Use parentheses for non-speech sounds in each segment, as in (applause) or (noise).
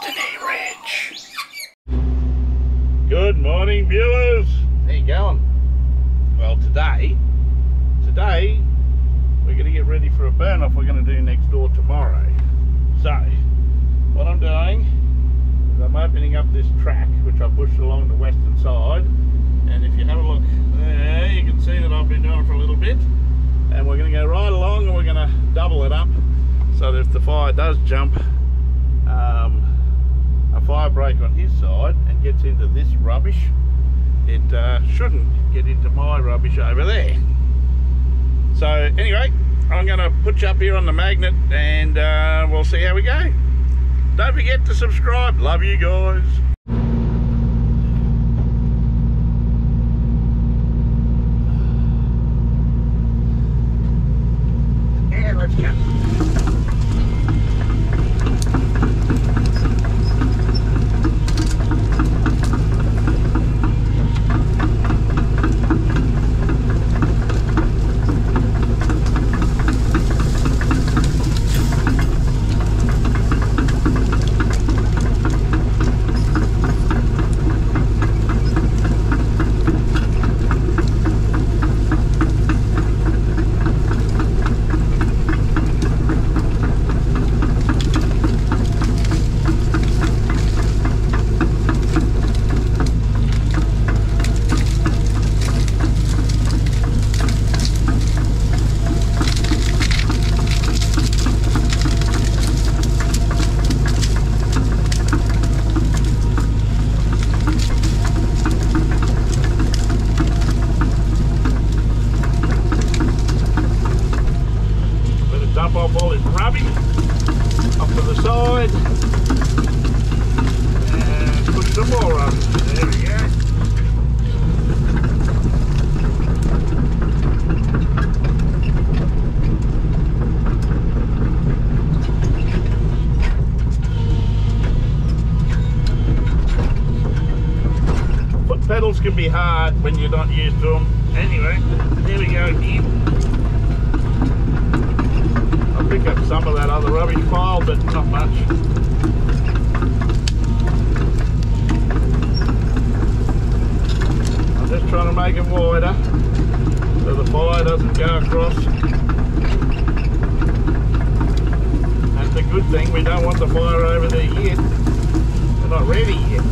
Destiny Ridge. Good morning, viewers. How you going? Well, today, today we're going to get ready for a burn off we're going to do next door tomorrow. So, what I'm doing is I'm opening up this track which I pushed along the western side, and if you have a look there, you can see that I've been doing it for a little bit, and we're going to go right along and we're going to double it up so that if the fire does jump um, a fire break on his side and gets into this rubbish, it uh, shouldn't get into my rubbish over there. So anyway, I'm going to put you up here on the magnet and uh, we'll see how we go. Don't forget to subscribe. Love you guys. Yeah, let's go. Better dump off all this rubbish up to the side and put some more on. There we go. Foot pedals can be hard when you're not used to them. Anyway, there we go again. I'll pick up some of that other rubbish pile, but not much. I'm just trying to make it wider so the fire doesn't go across. That's a good thing, we don't want the fire over there yet. We're not ready yet.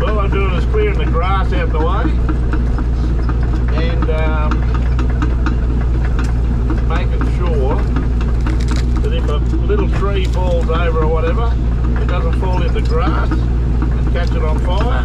All I'm doing is clearing the grass out the way and um, making sure that if a little tree falls over or whatever, it doesn't fall into grass and catch it on fire.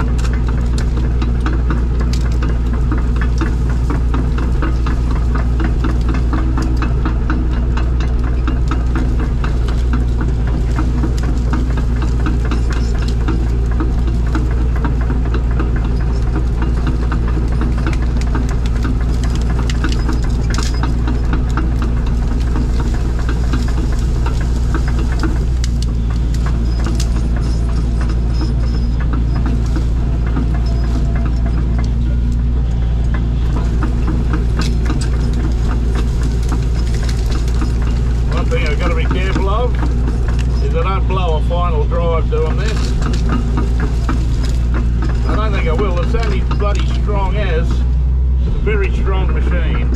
One thing I've got to be careful of don't blow a final drive doing this. I don't think I will. It's only bloody strong as. It's a very strong machine.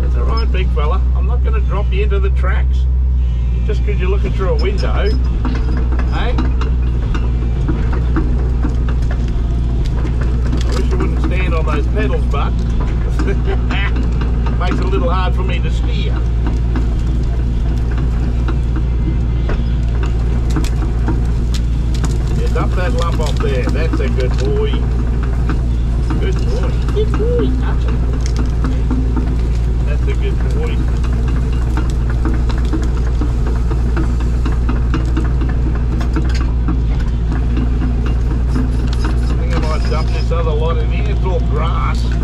That's alright, big fella. I'm not going to drop you into the tracks just because you're looking through a window. Hey? I wish you wouldn't stand on those pedals, but (laughs) makes it a little hard for me to steer. Yeah, dump that lump off there. That's a good boy. Good boy. Good boy. That's a good boy. I dump this other lot in here. It's all grass.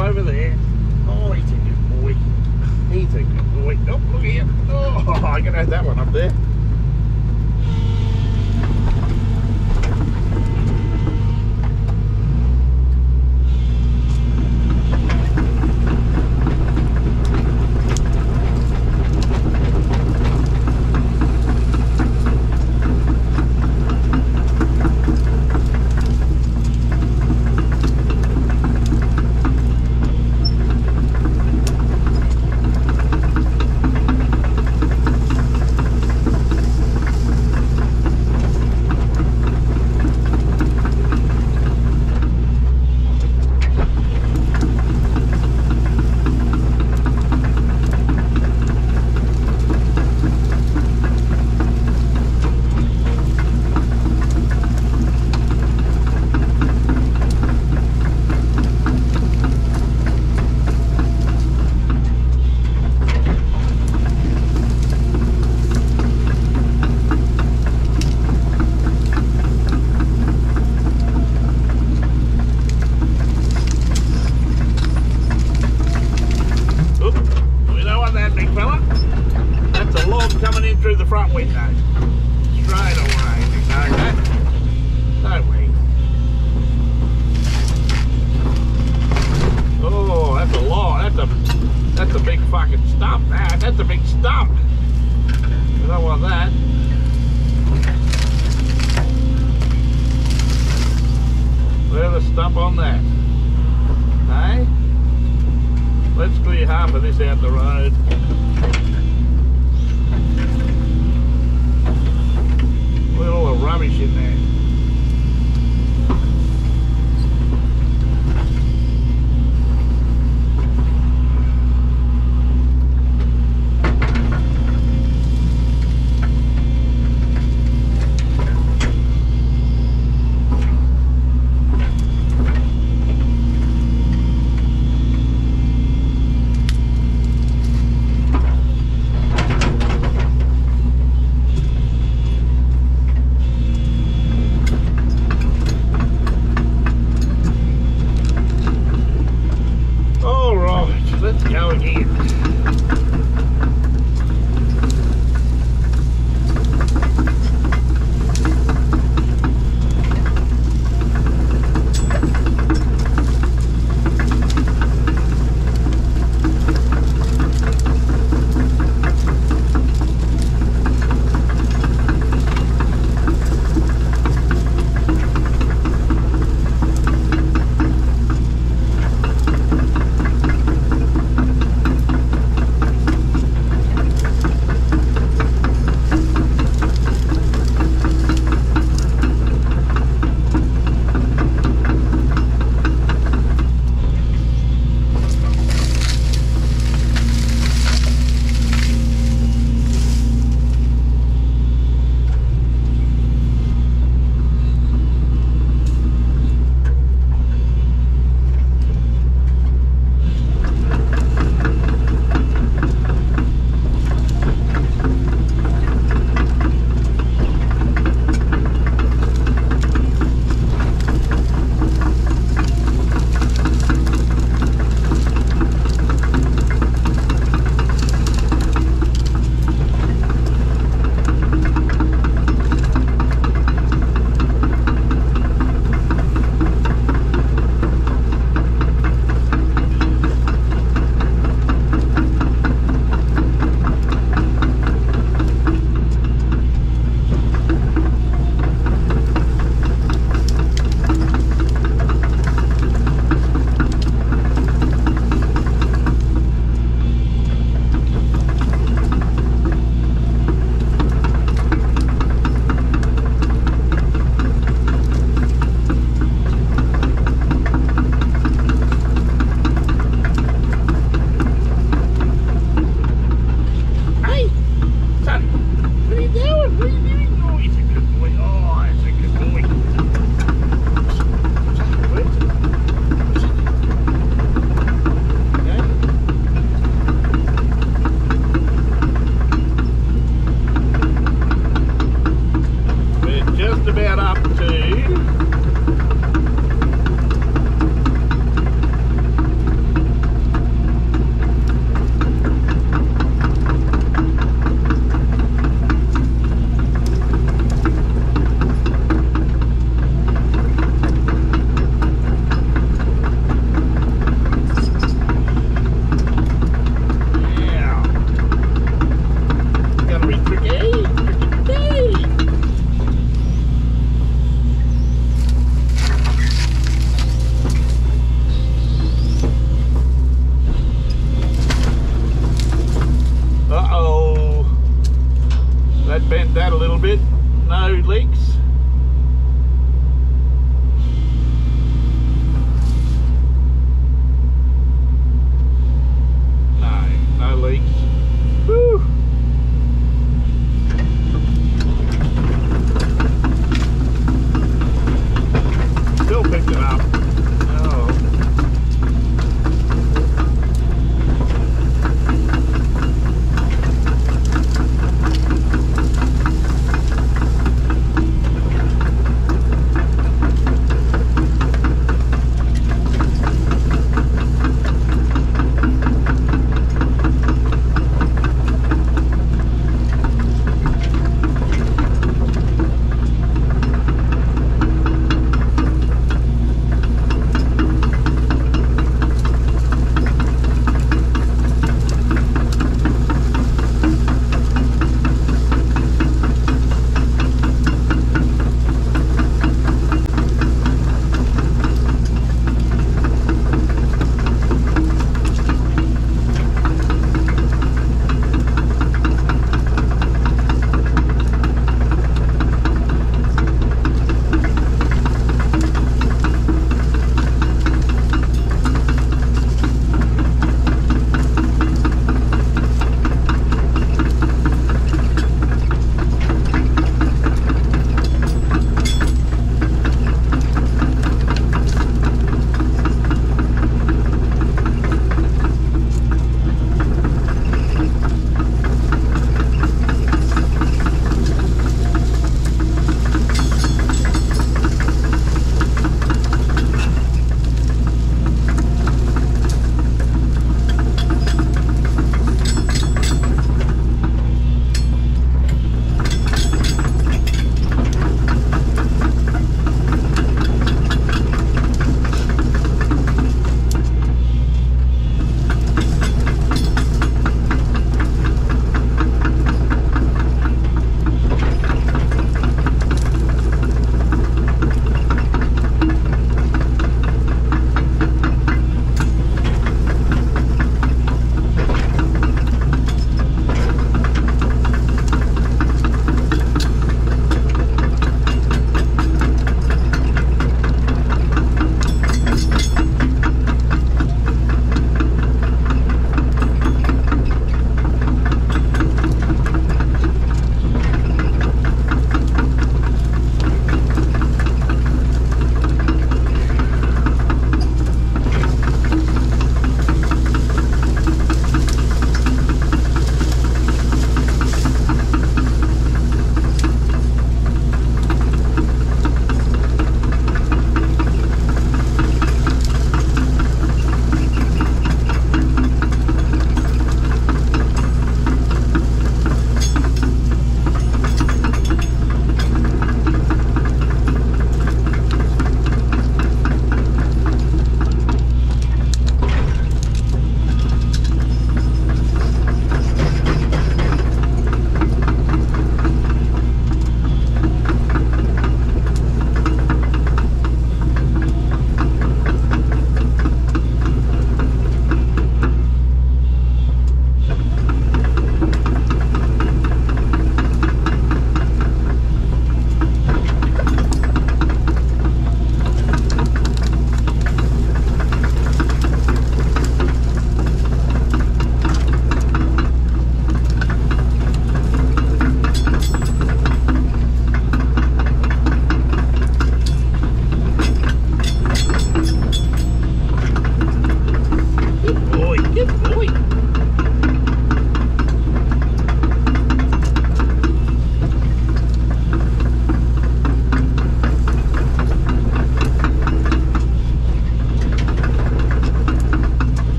over there. Oh, he's a good boy. He's a good boy. Oh, look here. Oh, I'm going to have that one up there.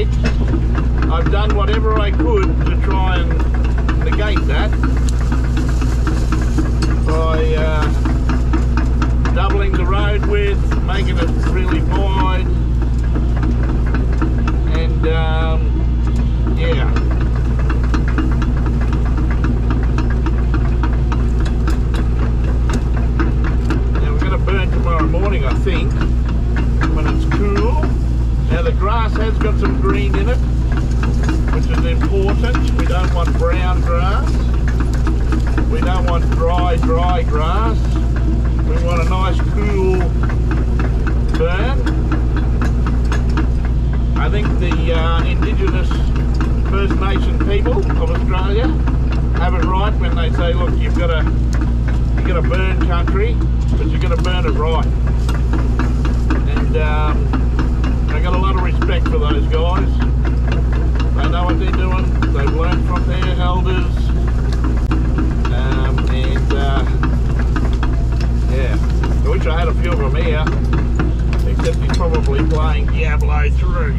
I've done whatever I could to try and negate that by uh, doubling the road width, making it really wide, and um, yeah. Now we're going to burn tomorrow morning, I think, when it's cool. Now the grass has got some green in it, which is important. We don't want brown grass. We don't want dry, dry grass. We want a nice cool burn. I think the uh, indigenous First Nation people of Australia have it right when they say, look, you've got to you've got to burn country, but you've got to burn it right. And um, got a lot of respect for those guys. They know what they're doing. They've learned from their elders. Um, and uh, yeah, I wish I had a few of them here. Except he's probably playing Diablo 3.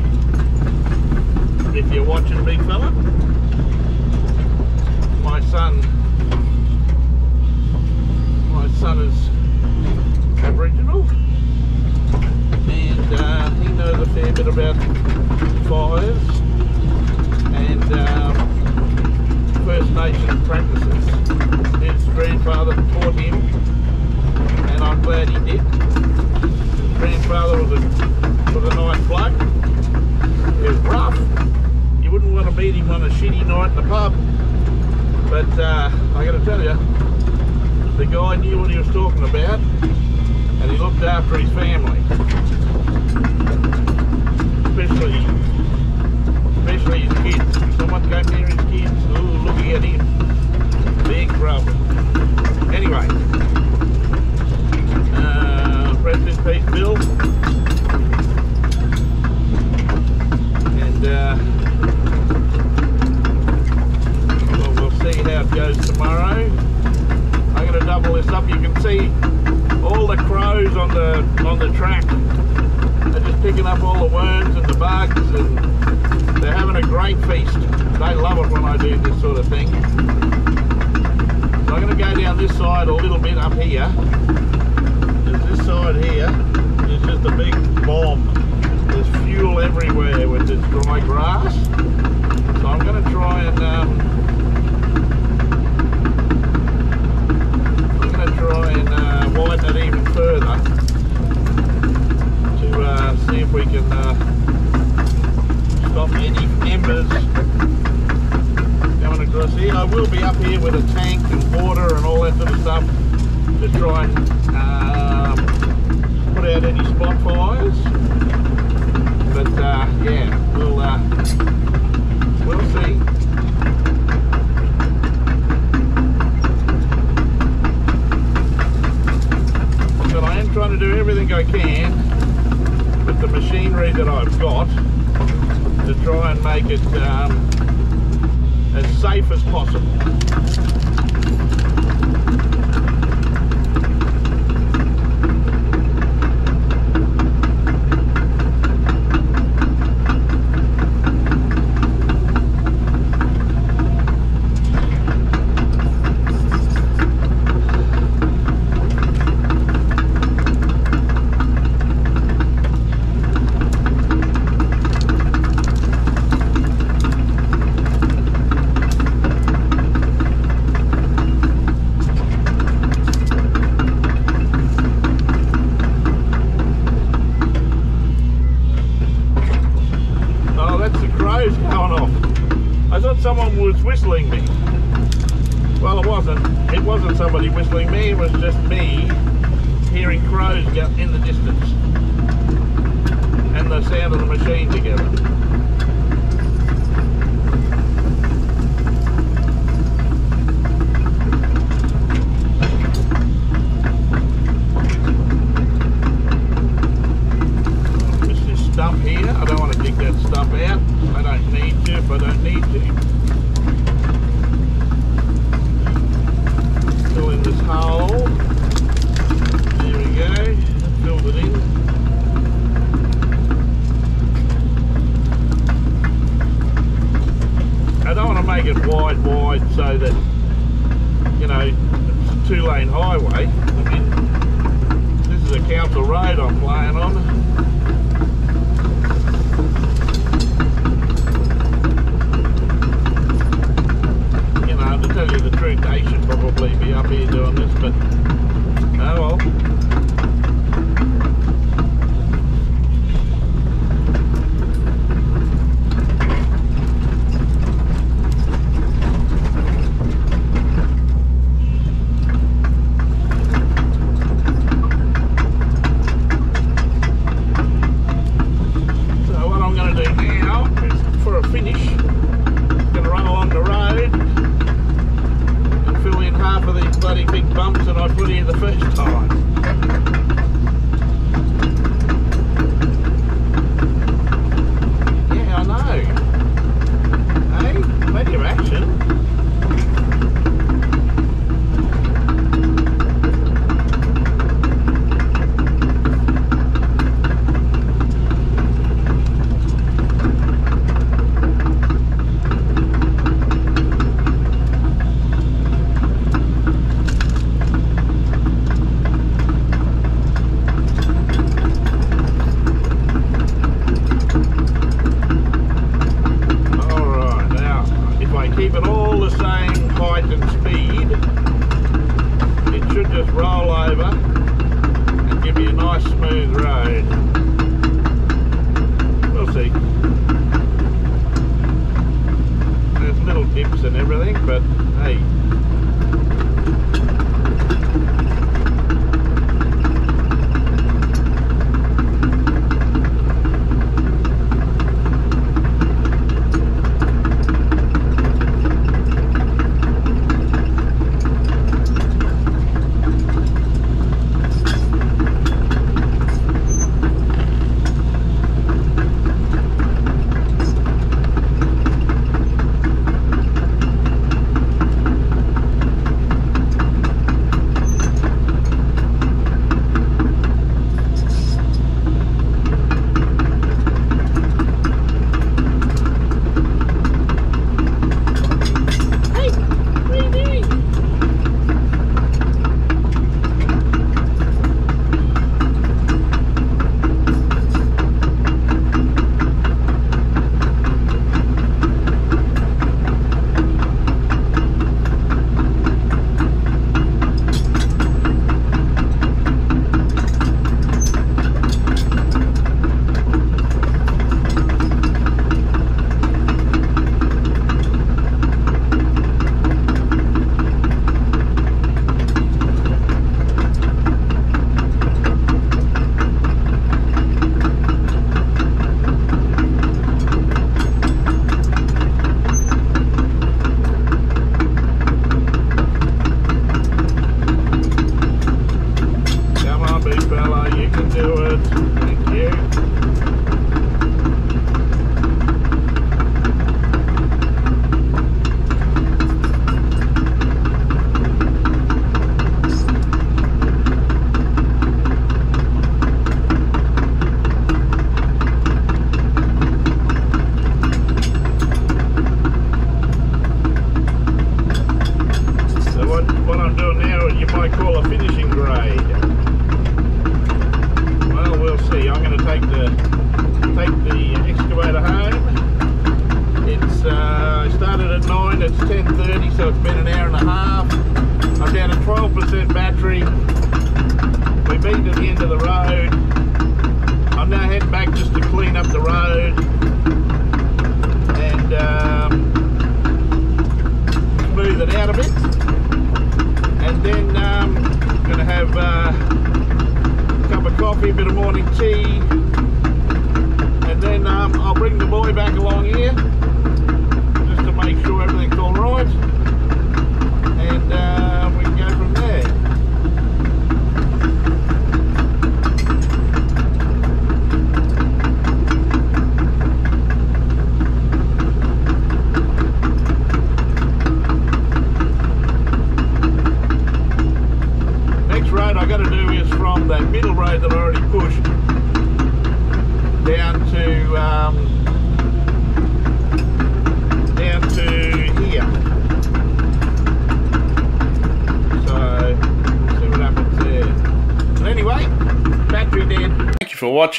If you're watching, big fella. My son, my son is Aboriginal, and uh, knows a fair bit about fires and um, First Nation practices. His grandfather taught him, and I'm glad he did. His grandfather was a, was a nice bloke. He was rough. You wouldn't want to meet him on a shitty night in the pub. But uh, I got to tell you, the guy knew what he was talking about, and he looked after his family. Whistling me. Well, it wasn't. It wasn't somebody whistling me. It was just me hearing crows in the distance and the sound of the machine together.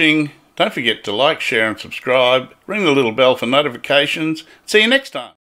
Watching. Don't forget to like, share and subscribe. Ring the little bell for notifications. See you next time.